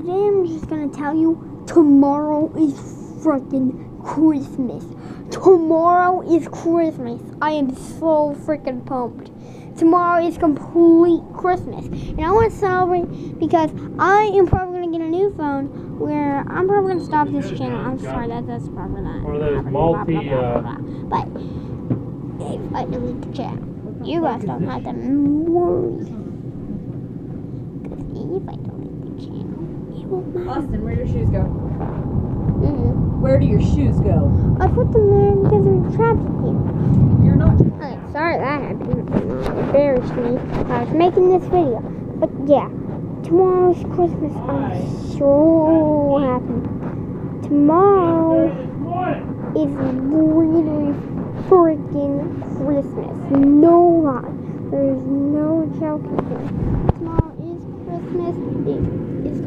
today I'm just gonna tell you tomorrow is freaking Christmas. Tomorrow is Christmas. I am so freaking pumped. Tomorrow is complete Christmas. And I want to celebrate because I am probably going to get a new phone where I'm probably going to stop this channel. I'm sorry, that, that's probably not. Of those blah, blah, multi, blah, blah, uh, blah. But if I delete the channel, you guys don't have to worry. Because if I delete the channel, it won't matter. Austin, where do your shoes go? Mm-mm. Where do your shoes go? I put them there because there's traffic here. You're not. Okay, sorry that happened. It embarrassed me. I was making this video. But yeah, tomorrow's Christmas. I'm so happy. Tomorrow is really freaking Christmas. No lie. There's no joke here. Tomorrow is Christmas. It is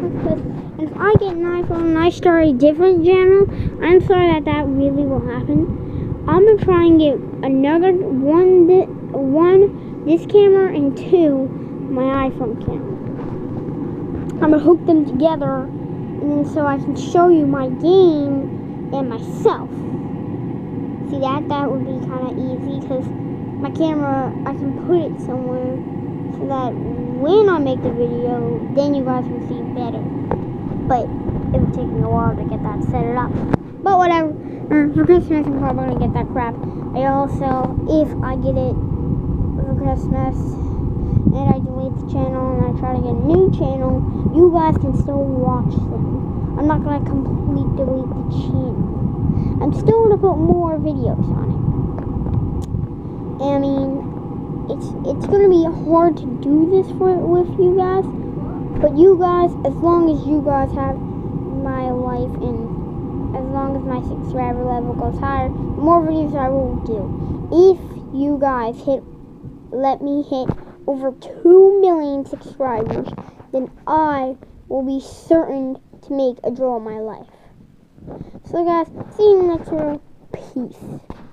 And if I get an iPhone and I start a different channel, I'm sorry that that really will happen. I'm gonna try and get another one, thi- one this camera and two my iPhone camera. I'm gonna hook them together, and then so I can show you my game and myself. See that? That would be kind of easy because my camera, I can put it somewhere so that when I make the video, then you guys can see better. But it would take me a while to get that set it up. But whatever. For Christmas, I'm probably gonna get that crap. I also, if I get it for Christmas and I delete the channel and I try to get a new channel, you guys can still watch them. I'm not gonna completely delete the channel. I'm still gonna put more videos on it. I mean, it's it's gonna be hard to do this for with you guys, but you guys, as long as you guys have my life and as long as my subscriber level goes higher, more videos I will do. If you guys hit, let me hit over 2 million subscribers, then I will be certain to make a draw of my life. So guys, see you in the next video. Peace.